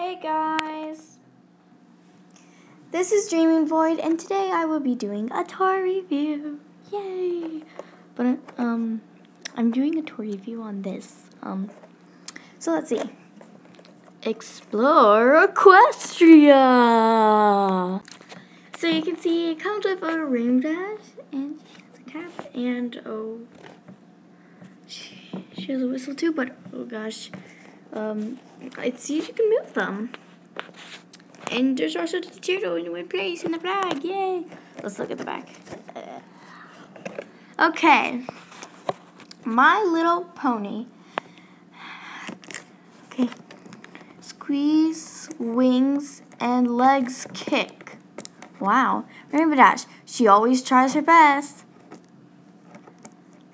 Hey guys! This is Dreamin Void and today I will be doing a toy review. Yay! But um I'm doing a toy review on this. Um so let's see. Explore Equestria! So you can see it comes with a rain dash and she has a cap and oh she, she has a whistle too, but oh gosh. Um it sees you can move them. And there's also the turtle in one place in the flag. Yay! Let's look at the back. Okay. My Little Pony. Okay. Squeeze, wings, and legs kick. Wow. Rainbow Dash. She always tries her best.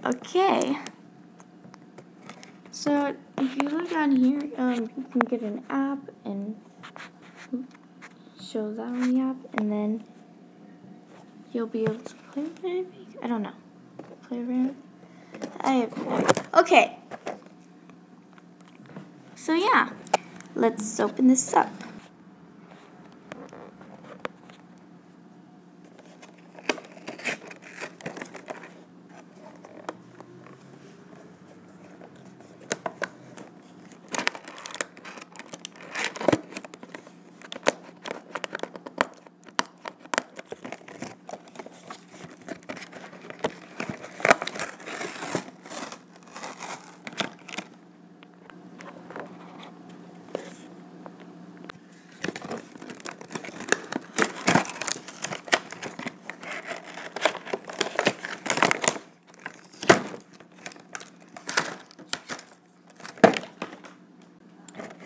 Okay. So if you look on here, um, you can get an app and show that on the app, and then you'll be able to play with it. I don't know. Play around. I have. Okay. So yeah, let's open this up.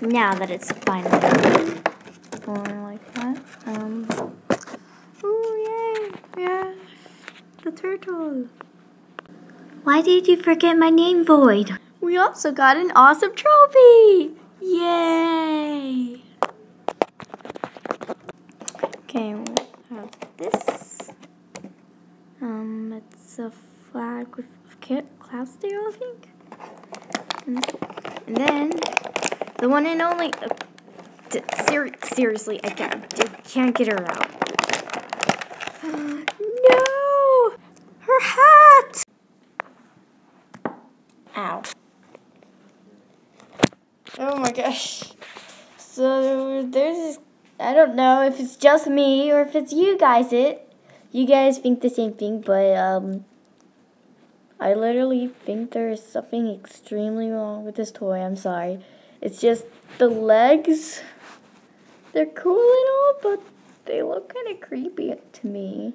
Now that it's finally going like that. Um, oh yay, yeah, the turtle. Why did you forget my name, Void? We also got an awesome trophy! Yay! Okay, we have this. Um, it's a flag with Cloudsdale, I think. And, and then the one and only. Uh, ser seriously, I can't, I can't get her out. no! Her hat! Ow. Oh my gosh. So there's this, I don't know if it's just me or if it's you guys it. You guys think the same thing, but um I literally think there's something extremely wrong with this toy. I'm sorry. It's just the legs. They're cool and all, but they look kind of creepy to me.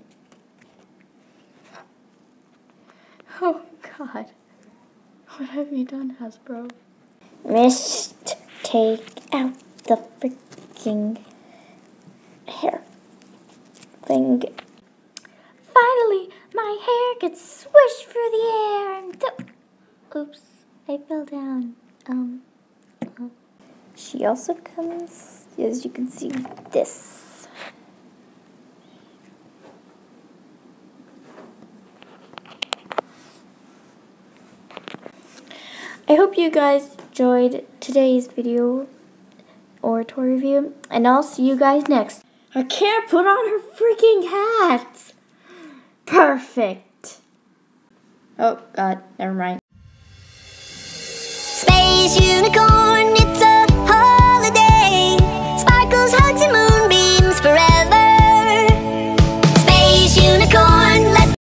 Oh, God. What have you done, Hasbro? Mist, take out the freaking hair thing. Finally, my hair gets swished through the air and... Oops, I fell down. Um... She also comes, as you can see, this. I hope you guys enjoyed today's video or toy review, and I'll see you guys next. I can't put on her freaking hat! Perfect! Oh, God, never mind. Space unicorn!